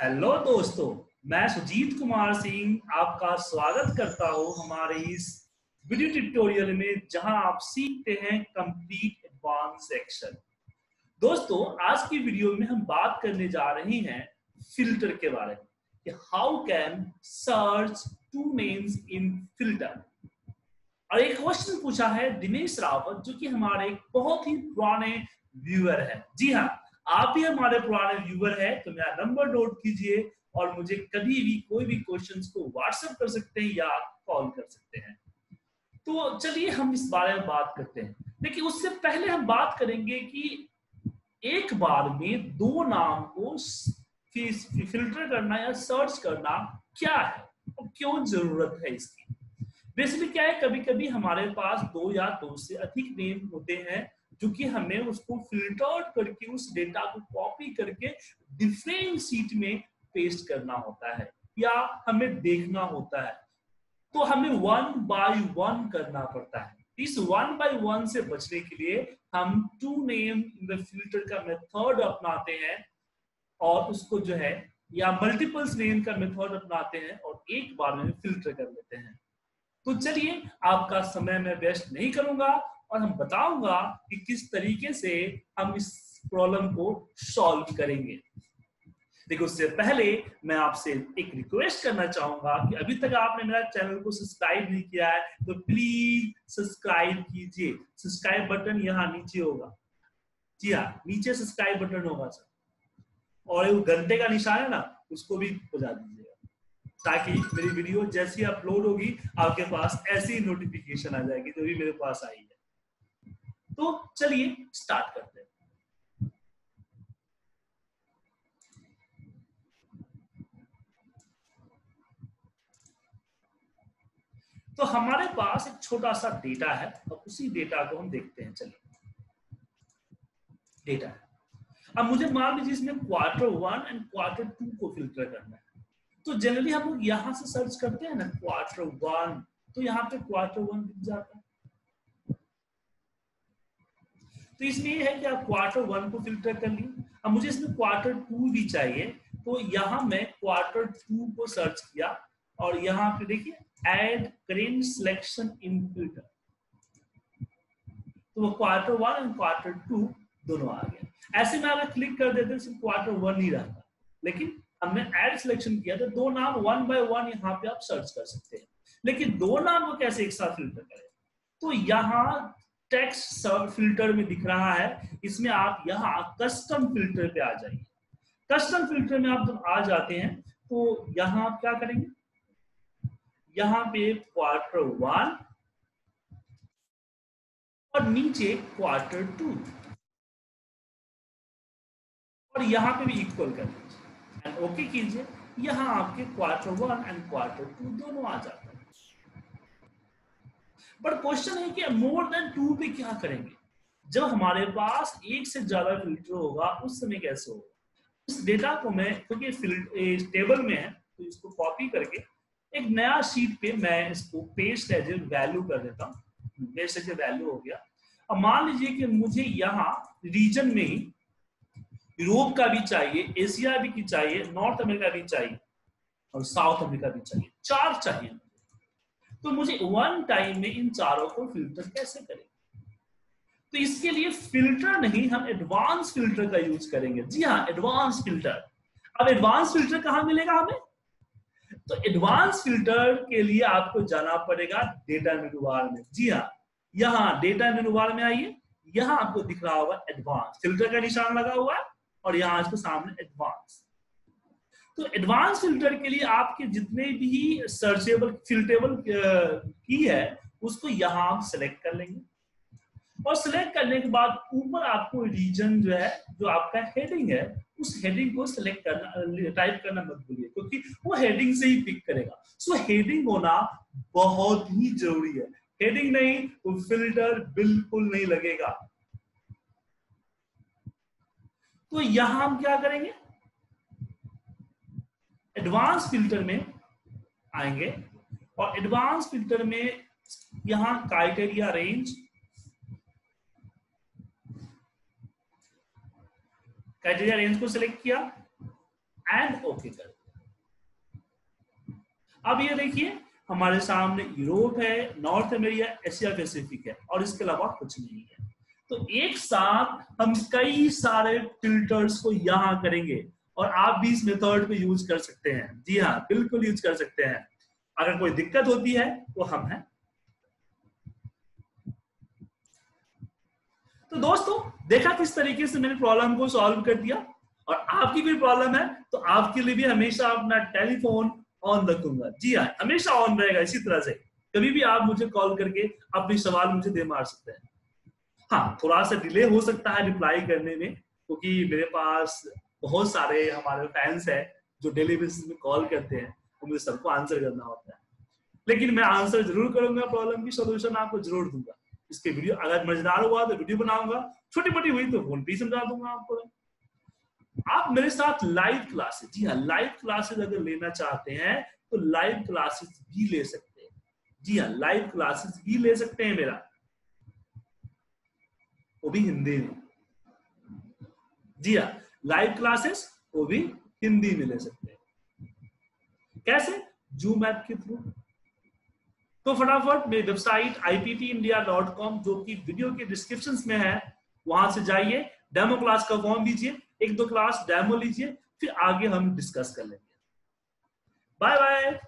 Hello दोस्तों। मैं सुजीत कुमार सिंह आपका स्वागत करता हूँ हमारे इस वीडियो ट्यूटोरियल में, जहाँ आप सीखते हैं कंप्लीट एडवांस सेक्शन दोस्तों, आज की वीडियो में हम बात करने जा रहे हैं फ़िल्टर के बारे में, कि how can search two names in filter और एक क्वेश्चन पूछा है दिनेश रावत, जो कि हमारे एक बहुत ही पुराने व्यूअर है। जी हाँ आप भी हमारे पुराने व्यूवर है तो मेरा नंबर नोट कीजिए और मुझे कभी भी कोई भी क्वेश्चंस को व्हाट्सएप कर सकते हैं या कॉल कर सकते हैं। तो चलिए हम इस बारे में बात करते हैं। लेकिन उससे पहले हम बात करेंगे कि एक बार में दो नाम को फ़िल्टर करना या सर्च करना क्या है और क्यों ज़रूरत है इसकी? बेसिकली क्या है? कभी कभी हमारे पास दो या दो से अधिक नेम होते हैं जो कि हमें उसको फ़िल्टर आउट करके, उस डेटा को कॉपी करके डिफरेंट सीट में पेस्ट करना होता है या हमें देखना होता है। तो हमें वन बाय वन करना पड़ता है। इस वन बाय वन से बचने के लिए हम two name in the filter का मेथड अपनाते हैं और उसको जो है, या मल्टीपल्स नेम का मेथड अपनाते हैं और एक बार में फ़िल्टर कर लेते हैं। तो चलिए, आपका समय मैं वेस्ट नहीं करूँगा। और हम बताऊँगा कि किस तरीके से हम इस प्रॉब्लम को सॉल्व करेंगे। देखो, उससे पहले मैं आपसे एक रिक्वेस्ट करना चाहूँगा कि अभी तक आपने मेरा चैनल को सब्सक्राइब नहीं किया है तो प्लीज़ सब्सक्राइब कीजिए। सब्सक्राइब बटन यहाँ नीचे होगा। जी हाँ नीचे सब्सक्राइब बटन होगा सर। और वो घंटे का निशान है ना, उसको भी बजा दीजिएगा। ताकि मेरी वीडियो जैसी अपलोड होगी, आपके पास ऐसी नोटिफिकेशन आ जाएगी जो भी मेरे पास आई है। तो चलिए स्टार्ट करते हैं। तो हमारे पास एक छोटा सा डेटा है और उसी डेटा को हम देखते हैं, चलिए। डेटा है। अब मुझे मान लीजिए इसमें quarter one and quarter two को फ़िल्टर करना है। तो जनरली हम लोग यहाँ से सर्च करते हैं ना क्वार्टर वन तो यहाँ पे क्वार्टर वन दिख जाता है। तो इसमें यह है कि आप क्वार्टर वन को फ़िल्टर कर ली अब मुझे इसमें क्वार्टर टू भी चाहिए। तो यहाँ मैं क्वार्टर टू को सर्च किया और यहाँ पे देखिए add current selection in filter तो वो quarter one and quarter two दोनों आ गए। ऐसे में अगर क्लिक कर देते सिर्फ़ क्वार्टर वन ही रहता। लेकिन हमने एड सिलेक्शन किया तो दो नाम वन बाय वन यहाँ पे आप सर्च कर सकते हैं। लेकिन दो नाम को कैसे एक साथ फ़िल्टर करें? तो यहाँ टेक्स्ट फ़िल्टर में दिख रहा है, इसमें आप यहाँ कस्टम फ़िल्टर पे आ जाइए। कस्टम फ़िल्टर में आप जब आ जाते हैं तो यहाँ आप क्या करेंगे? यहाँ पे क्वार्टर वन और नीचे क्वार्टर टू और यहाँ पे भी इक्वल कर लीजिए। एंड ओके कीजिए, यहाँ आपके quarter one and quarter two दोनों आ जाते हैं। बट क्वेश्चन है कि मोर देन टू पे क्या करेंगे? जब हमारे पास एक से ज़्यादा फ़िल्टर होगा, उस समय कैसे होगा? इस डेटा को मैं, क्योंकि तो टेबल में है तो इसको कॉपी करके एक नया शीट पे मैं इसको पेस्ट एज ए वैल्यू कर देता हूँ। पेस्ट एज ए वैल्यू हो गया। अब मान लीजिए कि मुझे यहाँ रीजन में ही यूरोप का भी चाहिए एशिया भी की चाहिए नॉर्थ अमेरिका भी चाहिए और साउथ अमेरिका भी चाहिए। चार चाहिए। तो मुझे वन टाइम में इन चारों को फ़िल्टर कैसे करें? तो इसके लिए फ़िल्टर नहीं, हम एडवांस फ़िल्टर का यूज़ करेंगे। जी हाँ एडवांस फ़िल्टर अब एडवांस फ़िल्टर कहाँ मिलेगा हमें? तो एडवांस फ़िल्टर के लिए आपको जाना पड़ेगा डेटा मेनू बार में। जी हाँ यहाँ डेटा मेनू बार में आइए। यहाँ आपको दिख रहा होगा एडवांस फ़िल्टर का निशान लगा हुआ है और यहाँ इसके सामने एडवांस तो एडवांस फ़िल्टर के लिए आपके जितने भी सर्चेबल फिल्टेबल की है उसको यहाँ आप सिलेक्ट कर लेंगे। और सिलेक्ट करने के बाद ऊपर आपको रीजन जो है जो आपका हेडिंग है उस हेडिंग को सिलेक्ट करना टाइप करना मत भूलिए क्योंकि वो हेडिंग से ही पिक करेगा। सो so, हेडिंग होना बहुत ही ज़रूरी है। हेडिंग नहीं तो फ़िल्टर बिल्कुल नहीं लगेगा। तो यहाँ हम क्या करेंगे? एडवांस फ़िल्टर में आएँगे और एडवांस फ़िल्टर में यहाँ क्राइटेरिया रेंज क्राइटेरिया रेंज को सिलेक्ट किया एंड ओके कर अब ये देखिए, हमारे सामने यूरोप है नॉर्थ अमेरिका एशिया पैसिफिक है और इसके अलावा कुछ नहीं है। तो एक साथ हम कई सारे फिल्टर्स को यहाँ करेंगे। और आप भी इस मेथड को यूज़ कर सकते हैं। जी हाँ बिल्कुल यूज़ कर सकते हैं। अगर कोई दिक्कत होती है तो हम हैं। तो दोस्तों, देखा किस तरीके से मैंने प्रॉब्लम को सॉल्व कर दिया? और आपकी कोई प्रॉब्लम है तो आपके लिए भी हमेशा अपना टेलीफोन ऑन रखूँगा। जी हाँ हमेशा ऑन रहेगा इसी तरह से। कभी भी आप मुझे कॉल करके अपने सवाल मुझे दे मार सकते हैं। हाँ थोड़ा सा डिले हो सकता है रिप्लाई करने में, क्योंकि मेरे पास बहुत सारे हमारे फैंस हैं जो डेली बेसिस में कॉल करते हैं तो मुझे सबको आंसर करना होता है। लेकिन मैं आंसर ज़रूर करूँगा प्रॉब्लम की सोल्यूशन आपको ज़रूर दूँगा। इसके वीडियो अगर मज़ेदार हुआ तो वीडियो बनाऊँगा छोटी मोटी हुई तो फ़ोन पे समझा दूँगा आपको आप मेरे साथ लाइव क्लासेस जी हाँ लाइव क्लासेस अगर लेना चाहते हैं तो लाइव क्लासेस भी ले सकते हैं। जी हाँ लाइव क्लासेस भी ले सकते हैं मेरा। वो भी हिंदी में। जी हाँ लाइव क्लासेस वो भी हिंदी में ले सकते हैं। कैसे? जूम ऐप के थ्रू तो फटाफट, मेरी वेबसाइट iptindia.com जो कि वीडियो के डिस्क्रिप्शन में है, वहाँ से जाइए डेमो क्लास का फॉर्म दीजिए एक दो क्लास डेमो लीजिए, फिर आगे हम डिस्कस कर लेंगे। Bye bye